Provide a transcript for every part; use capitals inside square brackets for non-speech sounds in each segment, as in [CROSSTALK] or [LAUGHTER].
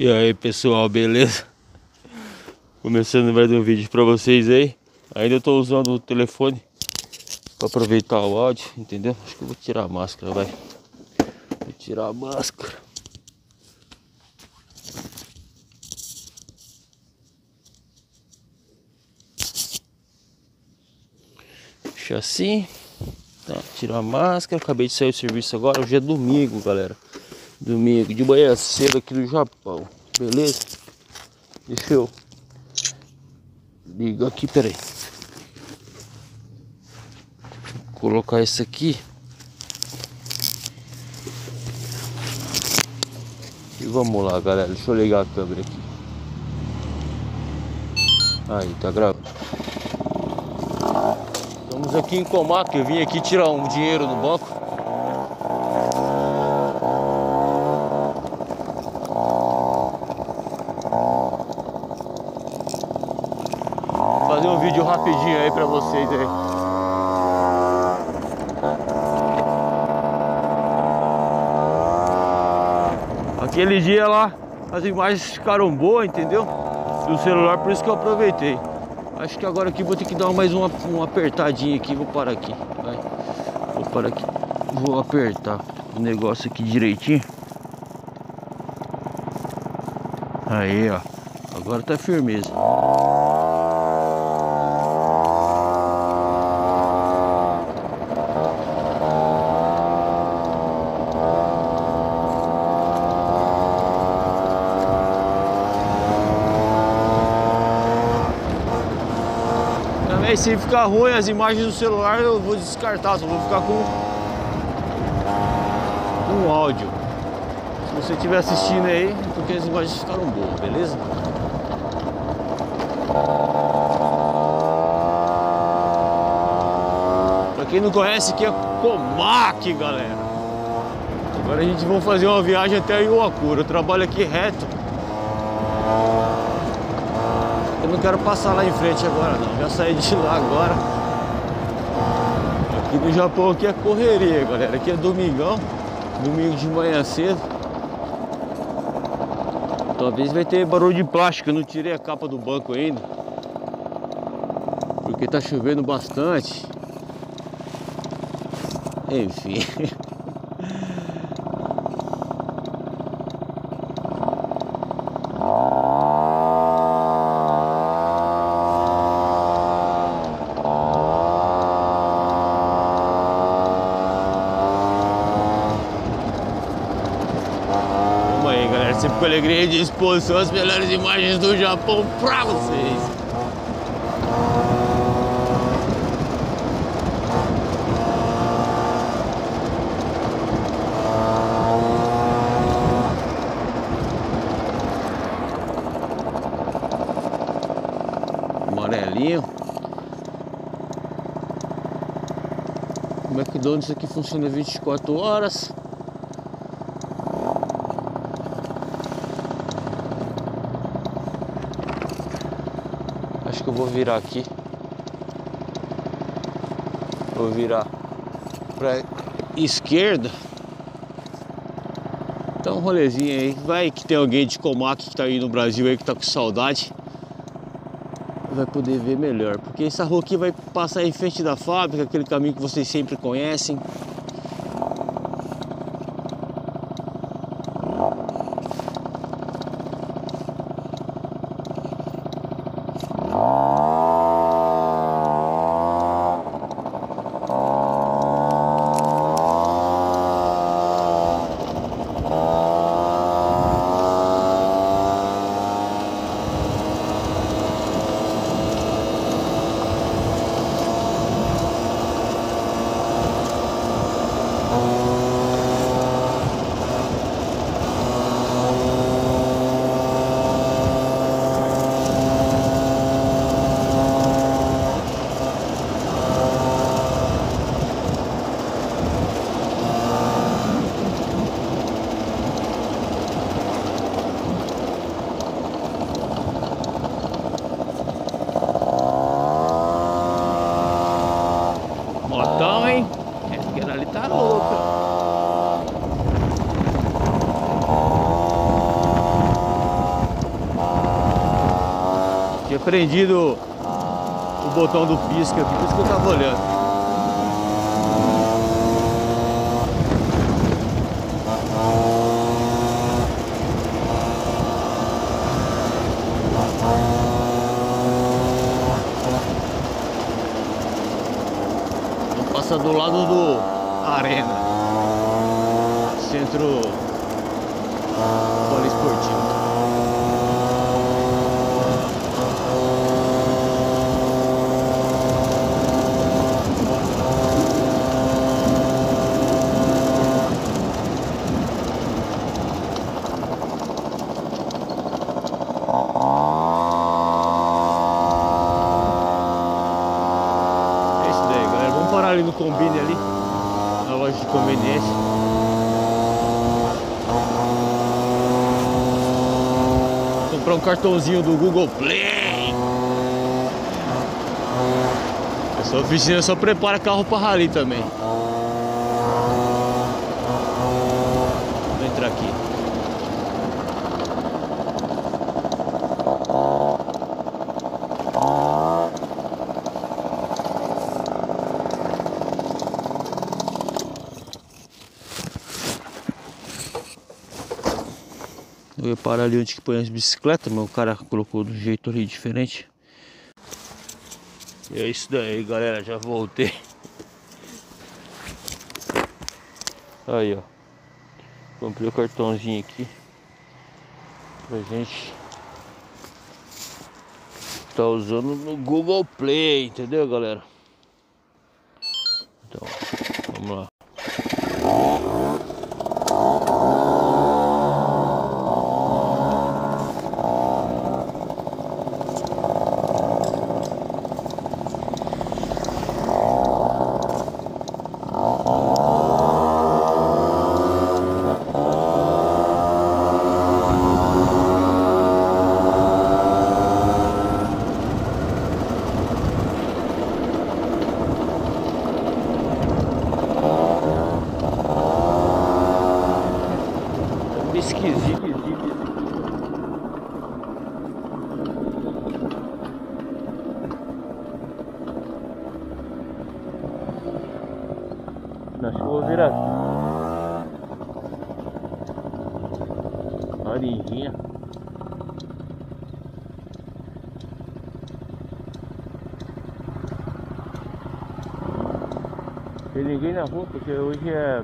E aí pessoal, beleza? Começando mais um vídeo pra vocês aí. Ainda eu tô usando o telefone Pra aproveitar o áudio, entendeu? Acho que eu vou tirar a máscara, vai. Vou tirar a máscara. Deixa assim. Tá, Tirar a máscara. Acabei de sair do serviço agora. Hoje é domingo, galera Domingo, de manhã cedo aqui no Japão. Beleza? Deixa eu ligar aqui, peraí. Vou colocar esse aqui. E vamos lá, galera. Deixa eu ligar a câmera aqui. Aí, tá gravando. Estamos aqui em Comac. Eu vim aqui tirar um dinheiro no banco. fazer um vídeo rapidinho aí pra vocês aí. Aquele dia lá, as imagens ficaram boas, entendeu? Do celular, por isso que eu aproveitei. Acho que agora aqui vou ter que dar mais uma, uma apertadinha aqui, vou parar aqui. Vai. Vou parar aqui. Vou apertar o negócio aqui direitinho. Aí, ó. Agora tá firmeza. Também se ficar ruim as imagens do celular eu vou descartar, só vou ficar com um áudio. Se você estiver assistindo aí, é porque as imagens ficaram boas, beleza? Pra quem não conhece, aqui é Comac, galera. Agora a gente vai fazer uma viagem até Iwakura. Eu trabalho aqui reto. Eu não quero passar lá em frente agora não. Já saí de lá agora. Aqui no Japão aqui é correria, galera. Aqui é domingão. Domingo de manhã cedo. Talvez vai ter barulho de plástico. Eu não tirei a capa do banco ainda. Porque tá chovendo bastante. Enfim. [LAUGHS] Vamos aí, galera. Sempre com alegria e disposição as melhores imagens do Japão pra vocês. Amarelinho. O McDonald's aqui funciona 24 horas. Que eu vou virar aqui. Vou virar pra esquerda. Então um rolezinho aí. Vai que tem alguém de Comac que tá aí no Brasil aí que tá com saudade. Vai poder ver melhor. Porque essa rua aqui vai passar em frente da fábrica, aquele caminho que vocês sempre conhecem. Motão, hein? Essa aquela ali tá louca. Prendido o botão do pisca, por isso que eu tava olhando. Do lado do Arena, centro poliesportivo. combine ali na loja de conveniência. Comprar um cartãozinho do Google Play. Essa oficina só prepara carro para rally também. Vou entrar aqui. Eu ia parar ali onde que põe as bicicletas, mas o cara colocou de um jeito ali diferente. E é isso daí, galera. Já voltei. Aí, ó. Comprei o cartãozinho aqui. Pra gente tá usando no Google Play, entendeu, galera? Então, vamos lá. Na chuva vira laranjinha. Tem ninguém na rua porque hoje é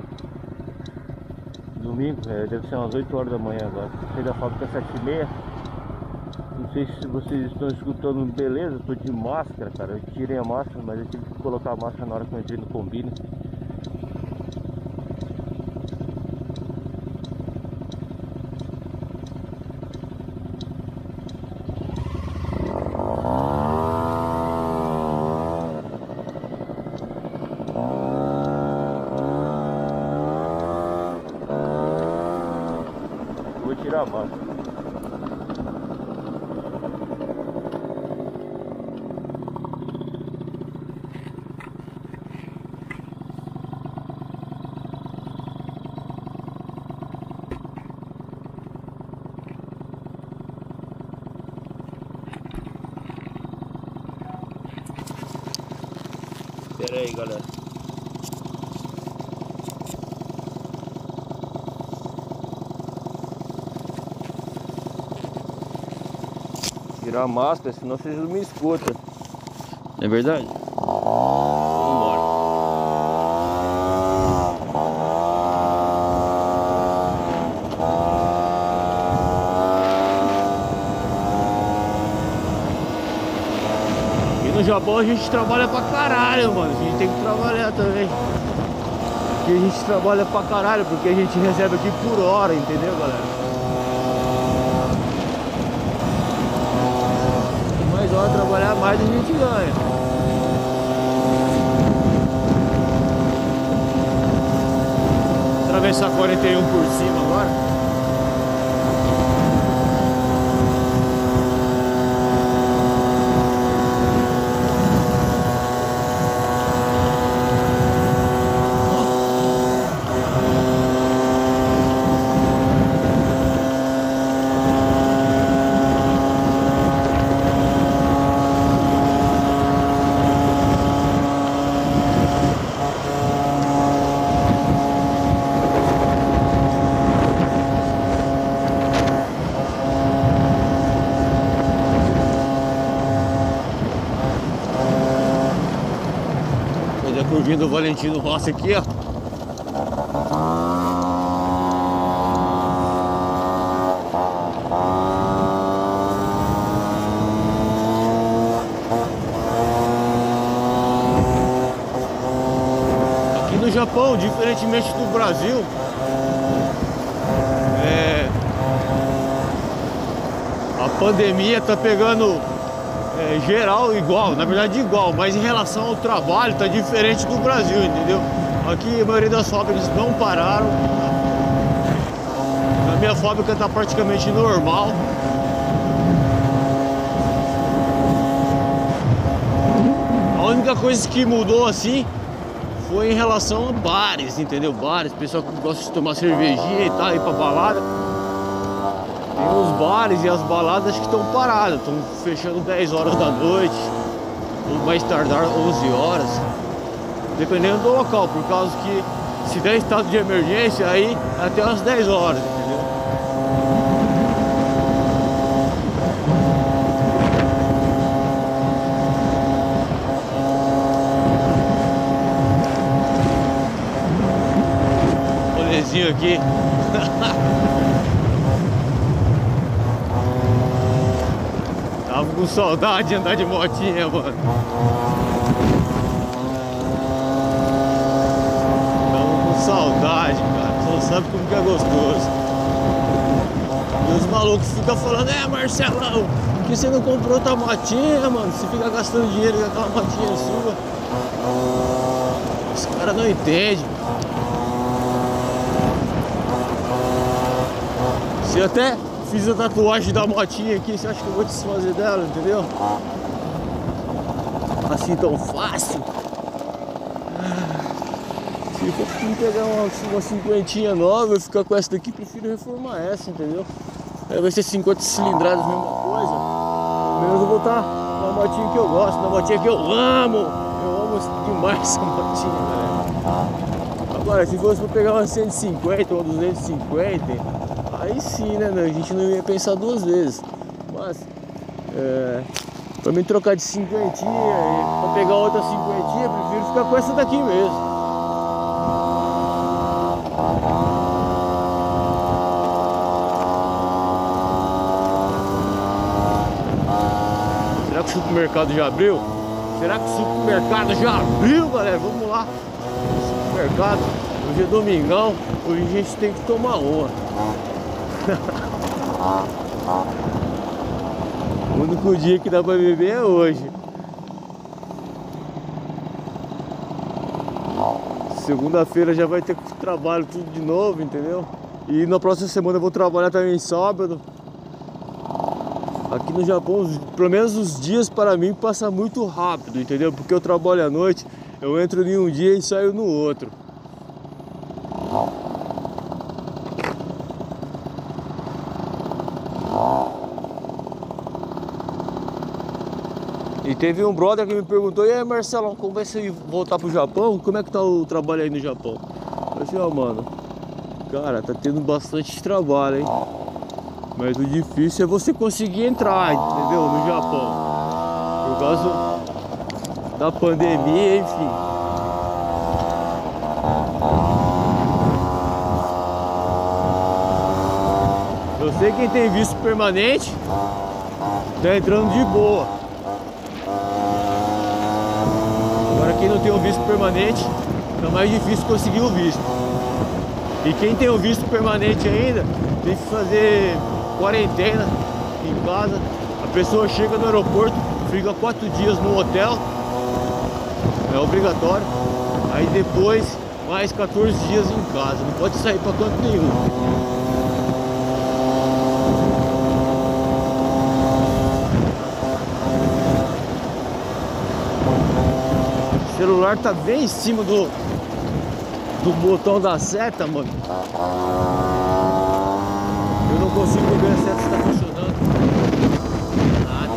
domingo, é, deve ser umas 8 horas da manhã agora. Saí da fábrica às 7 e meia. Não sei se vocês estão escutando beleza, estou de máscara, cara. Eu tirei a máscara, mas eu tive que colocar a máscara na hora que eu entrei no combine. Tirar Pera aí, galera. Tirar a máscara, senão vocês não me escutam. É verdade? E no Japão a gente trabalha pra caralho, mano. A gente tem que trabalhar também. Aqui a gente trabalha pra caralho, porque a gente recebe aqui por hora, entendeu, galera? Mais trabalhar, mais a gente ganha. Atravessar 41 por cima agora. Ouvindo o Valentino Rossi aqui, ó. Aqui no Japão, diferentemente do Brasil, é, a pandemia tá pegando é, geral igual, na verdade igual, mas em relação ao trabalho tá diferente do Brasil, entendeu? Aqui a maioria das fábricas não pararam. Na minha fábrica tá praticamente normal. A única coisa que mudou assim foi em relação a bares, entendeu? Bares, pessoal que gosta de tomar cervejinha e tal, ir pra balada. Os bares e as baladas que estão paradas, estão fechando 10 horas da noite, ou mais tardar 11 horas, dependendo do local, por causa que se der estado de emergência, aí até as 10 horas, entendeu? Rolezinho aqui. [LAUGHS] com saudade de andar de motinha, mano. Tava com saudade, cara. Você não sabe como que é gostoso. E os malucos ficam falando, é Marcelão, que você não comprou outra motinha, mano? Você fica gastando dinheiro com aquela motinha sua. Os caras não entendem. Se até fiz a tatuagem da motinha aqui, você acha que eu vou desfazer dela, entendeu? Assim tão fácil. Se for pegar uma, uma cinquentinha nova e ficar com essa daqui, prefiro reformar essa, entendeu? Aí vai ser 50 cilindradas, mesma coisa. Menos eu vou estar na motinha que eu gosto, na motinha que eu amo. Eu amo demais essa motinha, galera. Agora, se fosse pra pegar uma 150 ou uma 250, aí sim, né, meu? A gente não ia pensar duas vezes. Mas, é, pra me trocar de cinquentinha, pra pegar outra cinquentinha, prefiro ficar com essa daqui mesmo. Será que o supermercado já abriu? Será que o supermercado já abriu, galera? Vamos lá. Supermercado. Hoje é domingão. Hoje a gente tem que tomar uma. O único dia que dá pra beber é hoje. Segunda-feira já vai ter trabalho tudo de novo, entendeu? E na próxima semana eu vou trabalhar também sábado. Aqui no Japão, pelo menos os dias para mim passam muito rápido, entendeu? Porque eu trabalho à noite, eu entro em um dia e saio no outro. E teve um brother que me perguntou, e aí Marcelão, como vai ser voltar pro Japão? Como é que tá o trabalho aí no Japão? Eu falei, ó mano, cara, tá tendo bastante trabalho, hein? Mas o difícil é você conseguir entrar, entendeu? No Japão. Por causa da pandemia, enfim. Eu sei quem tem visto permanente tá entrando de boa. Agora quem não tem o visto permanente, tá mais difícil conseguir o visto. E quem tem o visto permanente ainda, tem que fazer quarentena em casa. A pessoa chega no aeroporto, fica quatro dias no hotel, é obrigatório. Aí depois mais 14 dias em casa, não pode sair para canto nenhum. O celular tá bem em cima do, do botão da seta, mano. Eu não consigo ver a seta se tá funcionando. Nada.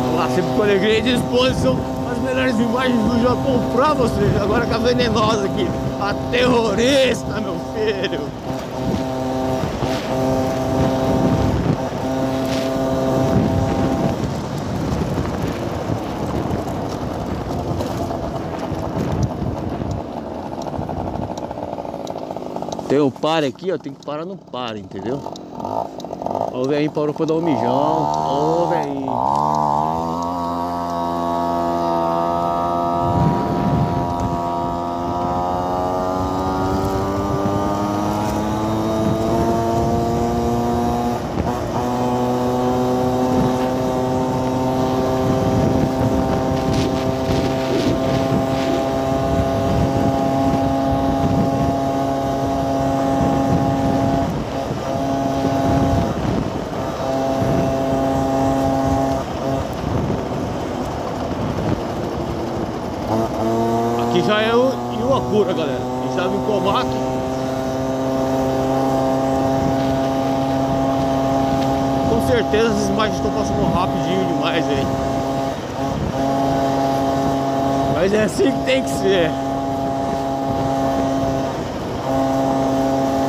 Vamos lá, sempre com alegria e disposição. As melhores imagens do Japão pra vocês. Agora com a venenosa aqui. A terrorista, meu filho. Tem um pare aqui, ó, tem que parar no pare, entendeu? Ó, o velhinho parou pra dar um mijão. Ó, velhinho. Aqui já é o Iuapura, galera. Quem sabe em Comac. Com certeza as imagens estão passando rapidinho demais aí. Mas é assim que tem que ser.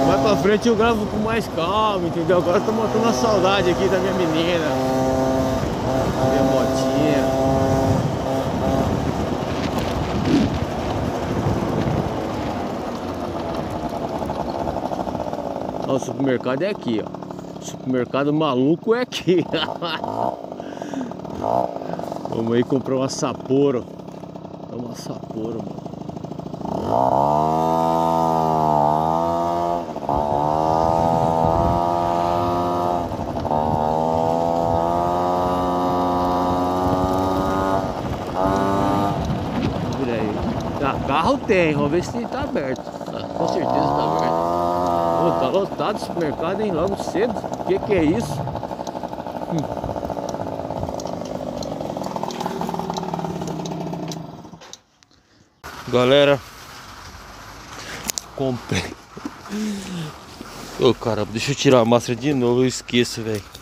Mais pra frente eu gravo com mais calma, entendeu? Agora eu tô matando a saudade aqui da minha menina. Minha motinha. Ó, o supermercado é aqui, ó. Supermercado maluco é aqui. [LAUGHS] Vamos aí comprar uma Sapporo. É uma Sapporo, mano. Tem, vamos ver se tá aberto. Ah, com certeza tá aberto. Pô, tá lotado o supermercado, hein? Logo cedo. O que, que é isso? Hum. Galera, comprei. Ô caramba, deixa eu tirar a máscara de novo, eu esqueço, velho.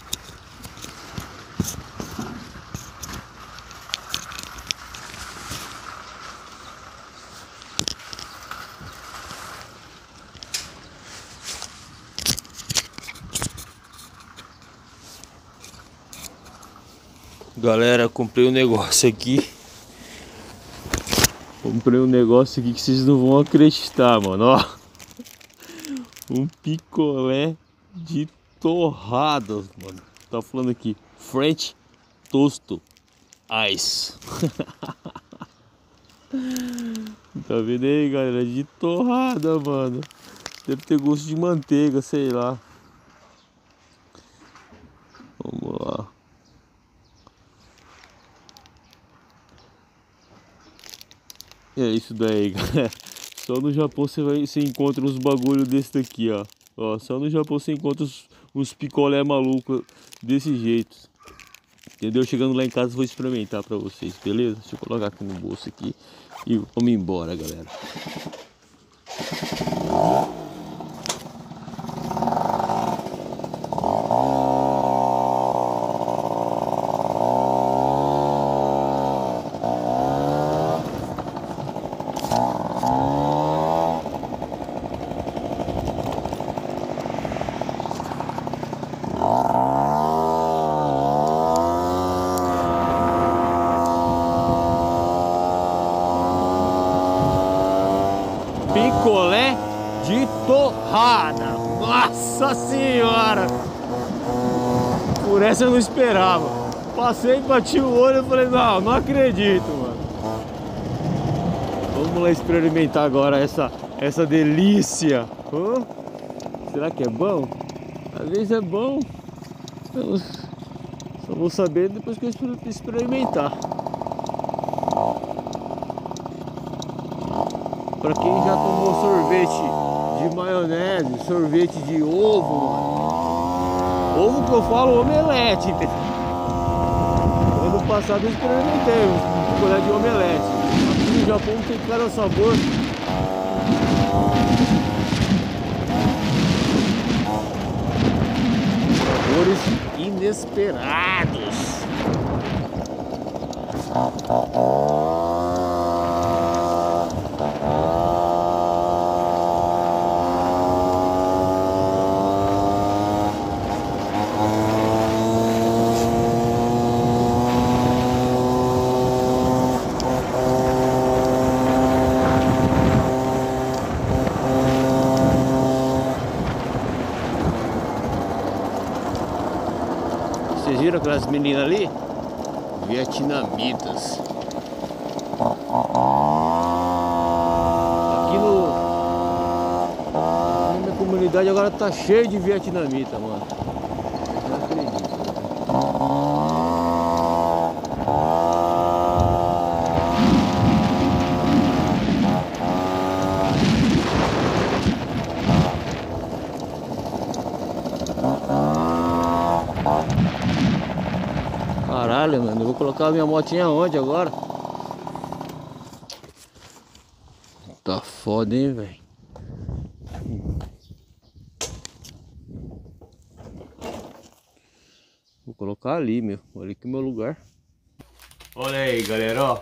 Galera, comprei um negócio aqui. Comprei um negócio aqui que vocês não vão acreditar, mano. Ó. Um picolé de torradas, mano. Tá falando aqui. French Tosto Ice. [LAUGHS] tá vendo aí, galera? De torrada, mano. Deve ter gosto de manteiga, sei lá. É isso daí, [LAUGHS] galera. Só no Japão você, vai, você encontra uns bagulho desse daqui, ó. ó. Só no Japão você encontra uns, uns picolé maluco desse jeito. Entendeu? Chegando lá em casa vou experimentar pra vocês, beleza? Deixa eu colocar aqui no bolso aqui e vamos embora, galera. Picolé de torrada. Nossa senhora! Por essa eu não esperava. Passei, bati o olho e falei, não, não acredito, mano. Vamos lá experimentar agora essa, essa delícia. Hã? Será que é bom? Às vezes é bom. Eu só vou saber depois que eu experimentar. Pra quem já tomou sorvete de maionese, sorvete de ovo, mano. Ovo que eu falo omelete, entendeu? Ano passado eu experimentei um picolé de omelete. Aqui no Japão tem cada sabor. Sabores inesperados. Viram aquelas meninas ali? Vietnamitas. Aqui no... Na minha comunidade agora tá cheio de vietnamita, mano. Não acredito. Caralho, mano, eu vou colocar minha motinha onde agora? Tá foda, hein, velho. Vou colocar ali, meu. Olha aqui o meu lugar. Olha aí, galera, ó.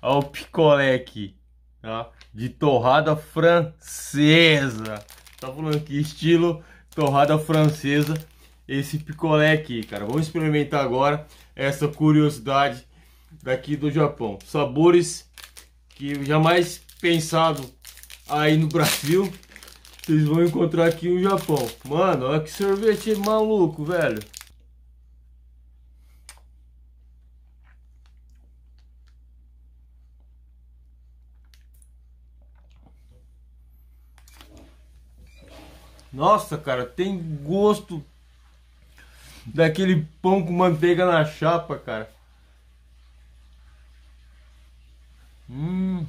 Olha o picolé aqui, tá? De torrada francesa. Tá falando aqui, estilo torrada francesa. Esse picolé aqui, cara. Vamos experimentar agora essa curiosidade daqui do Japão. Sabores que jamais pensado aí no [LAUGHS] Brasil, vocês vão encontrar aqui no Japão. Mano, olha que sorvete maluco, velho. Nossa, cara, tem gosto daquele pão com manteiga na chapa, cara. Hum.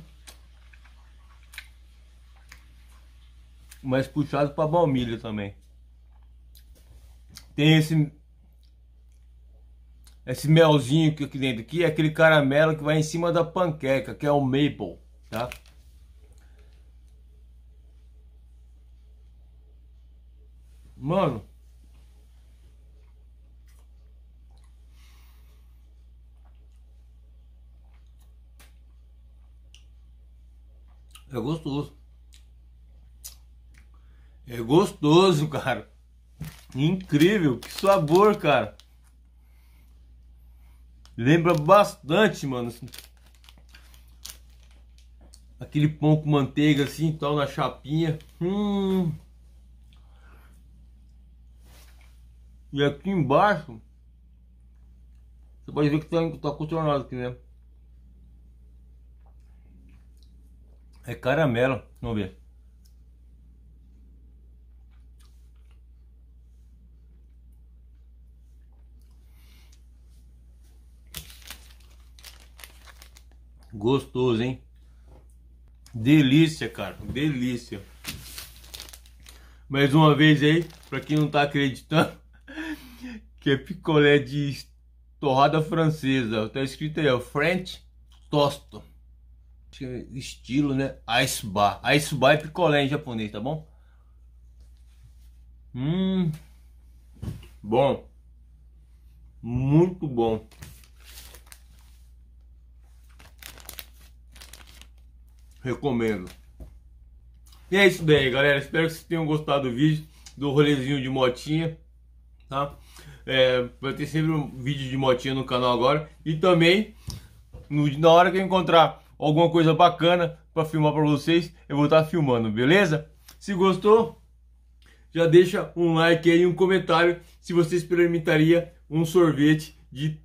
Mas puxado para baunilha também. Tem esse esse melzinho que aqui dentro aqui é aquele caramelo que vai em cima da panqueca, que é o maple, tá? Mano, É gostoso. É gostoso, [LAUGHS] cara. Incrível, que sabor, cara. Lembra bastante, mano. Aquele pão com manteiga assim, tal, na chapinha. Hum. E aqui embaixo, você pode ver que tá, tá contornado aqui, né? É caramelo, vamos ver. Gostoso, hein? Delícia, cara, delícia. Mais uma vez aí, para quem não tá acreditando, [LAUGHS] que é picolé de torrada francesa. Tá escrito aí, ó, French Toast estilo, né? Ice bar. Ice bar é picolé em japonês, tá bom? Hum. Bom. Muito bom. Recomendo. E é isso daí, galera. Espero que vocês tenham gostado do vídeo do rolezinho de motinha, tá? É, vai ter sempre um vídeo de motinha no canal agora. E também, no, na hora que eu encontrar alguma coisa bacana para filmar para vocês, eu vou estar tá filmando, beleza? Se gostou, já deixa um like aí, um comentário se você experimentaria um sorvete de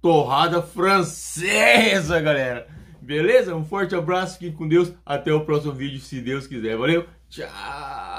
torrada francesa, galera. Beleza? Um forte abraço, fique com Deus, até o próximo vídeo, se Deus quiser. Valeu, tchau!